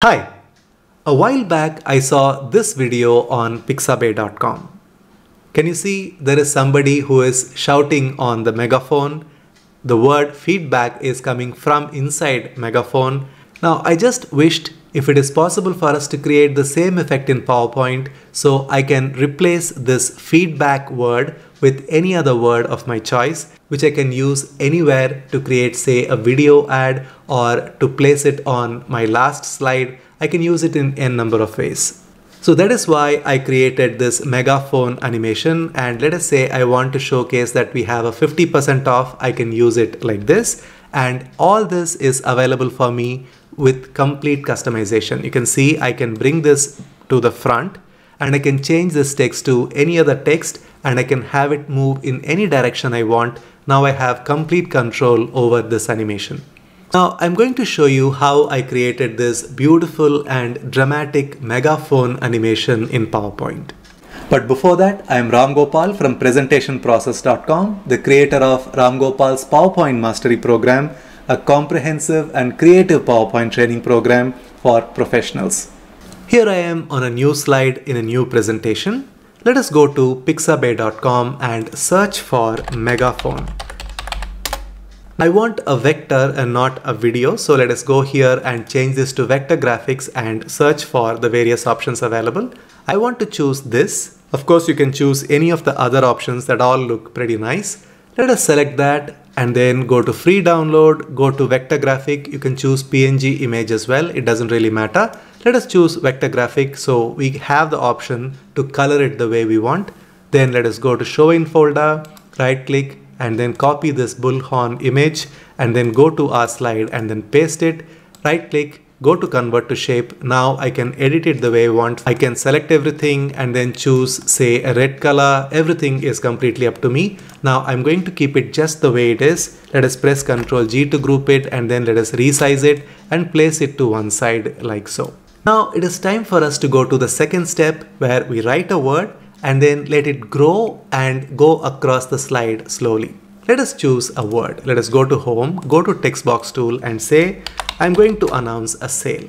Hi! A while back I saw this video on pixabay.com. Can you see there is somebody who is shouting on the megaphone? The word feedback is coming from inside megaphone. Now I just wished if it is possible for us to create the same effect in PowerPoint so I can replace this feedback word with any other word of my choice which I can use anywhere to create say a video ad or to place it on my last slide. I can use it in n number of ways. So that is why I created this megaphone animation and let us say I want to showcase that we have a 50% off. I can use it like this and all this is available for me with complete customization. You can see I can bring this to the front and I can change this text to any other text and I can have it move in any direction I want. Now I have complete control over this animation. Now I'm going to show you how I created this beautiful and dramatic megaphone animation in PowerPoint. But before that, I am Ram Gopal from presentationprocess.com, the creator of Ram Gopal's PowerPoint Mastery Program, a comprehensive and creative PowerPoint training program for professionals. Here I am on a new slide in a new presentation. Let us go to pixabay.com and search for megaphone. I want a vector and not a video. So let us go here and change this to vector graphics and search for the various options available. I want to choose this. Of course, you can choose any of the other options that all look pretty nice. Let us select that and then go to free download, go to vector graphic. You can choose PNG image as well. It doesn't really matter. Let us choose vector graphic so we have the option to color it the way we want. Then let us go to show in folder, right click and then copy this bullhorn image and then go to our slide and then paste it, right click, go to convert to shape. Now I can edit it the way I want. I can select everything and then choose say a red color. Everything is completely up to me. Now I'm going to keep it just the way it is. Let us press Ctrl G to group it and then let us resize it and place it to one side like so. Now it is time for us to go to the second step where we write a word and then let it grow and go across the slide slowly. Let us choose a word. Let us go to home, go to text box tool and say, I'm going to announce a sale.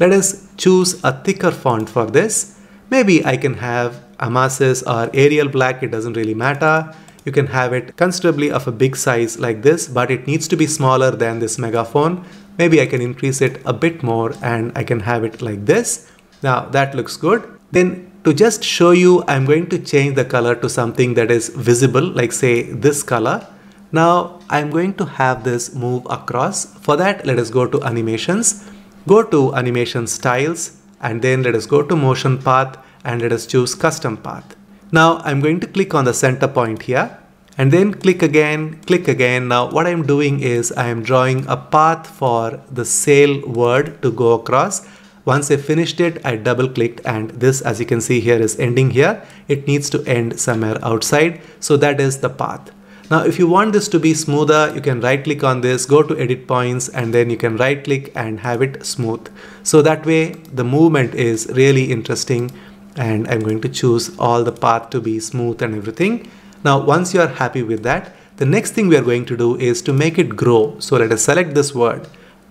Let us choose a thicker font for this. Maybe I can have Amasis or Arial Black, it doesn't really matter. You can have it considerably of a big size like this, but it needs to be smaller than this megaphone Maybe I can increase it a bit more and I can have it like this. Now that looks good. Then to just show you, I'm going to change the color to something that is visible, like say this color. Now I'm going to have this move across. For that, let us go to animations, go to animation styles, and then let us go to motion path and let us choose custom path. Now I'm going to click on the center point here and then click again, click again. Now what I'm doing is I am drawing a path for the sale word to go across. Once I finished it, I double clicked and this as you can see here is ending here. It needs to end somewhere outside. So that is the path. Now if you want this to be smoother, you can right click on this, go to edit points and then you can right click and have it smooth. So that way the movement is really interesting and I'm going to choose all the path to be smooth and everything. Now, once you are happy with that, the next thing we are going to do is to make it grow. So let us select this word,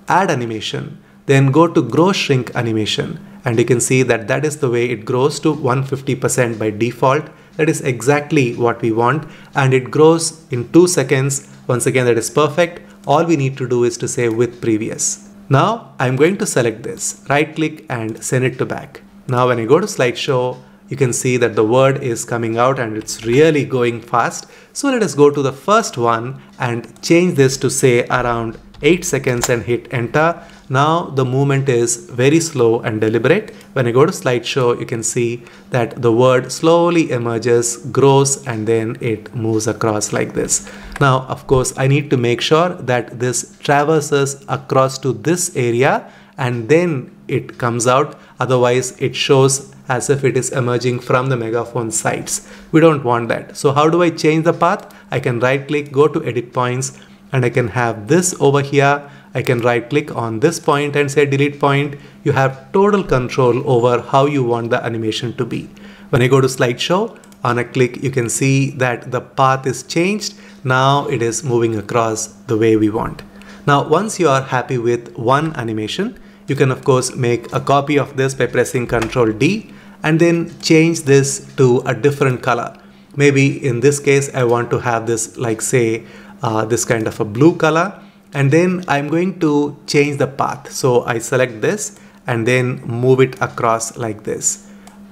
add animation, then go to grow shrink animation. And you can see that that is the way it grows to 150% by default. That is exactly what we want. And it grows in two seconds. Once again, that is perfect. All we need to do is to say with previous. Now I'm going to select this, right click and send it to back. Now when I go to slideshow, you can see that the word is coming out and it's really going fast. So let us go to the first one and change this to say around 8 seconds and hit enter. Now the movement is very slow and deliberate. When I go to slideshow, you can see that the word slowly emerges, grows, and then it moves across like this. Now, of course, I need to make sure that this traverses across to this area and then it comes out. Otherwise, it shows as if it is emerging from the megaphone sides. We don't want that. So how do I change the path? I can right click, go to edit points and I can have this over here. I can right click on this point and say delete point. You have total control over how you want the animation to be. When I go to slideshow, on a click, you can see that the path is changed. Now it is moving across the way we want. Now, once you are happy with one animation, You can of course make a copy of this by pressing Ctrl D and then change this to a different color. Maybe in this case, I want to have this like say uh, this kind of a blue color and then I'm going to change the path. So I select this and then move it across like this.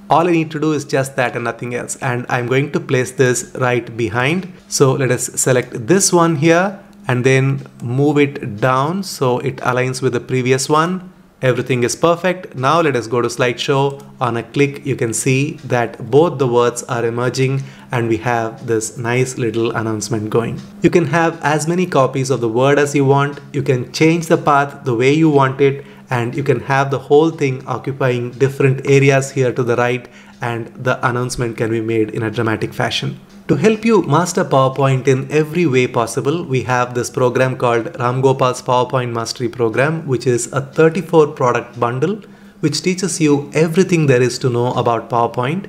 All I need to do is just that and nothing else. And I'm going to place this right behind. So let us select this one here and then move it down so it aligns with the previous one Everything is perfect. Now let us go to slideshow. On a click, you can see that both the words are emerging and we have this nice little announcement going. You can have as many copies of the word as you want. You can change the path the way you want it and you can have the whole thing occupying different areas here to the right and the announcement can be made in a dramatic fashion. To help you master PowerPoint in every way possible, we have this program called Ram Gopal's PowerPoint Mastery Program, which is a 34 product bundle which teaches you everything there is to know about PowerPoint.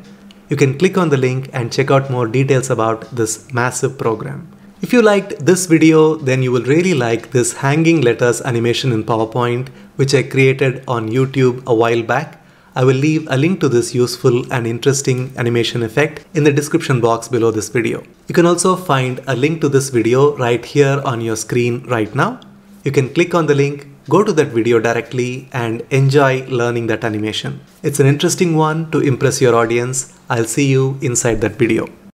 You can click on the link and check out more details about this massive program. If you liked this video, then you will really like this hanging letters animation in PowerPoint, which I created on YouTube a while back. I will leave a link to this useful and interesting animation effect in the description box below this video. You can also find a link to this video right here on your screen right now. You can click on the link, go to that video directly and enjoy learning that animation. It's an interesting one to impress your audience. I'll see you inside that video.